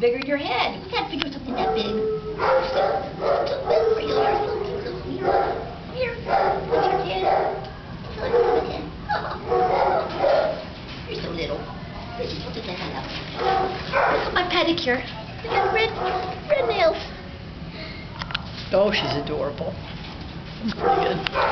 bigger than your head. We can't figure something that big. So, too big for you. You're so cute. Look, Here. Here. What's little. You're so little. Let's just put the hand up. Look at my pedicure. Look at red, red nails. Oh, she's adorable. That's pretty good.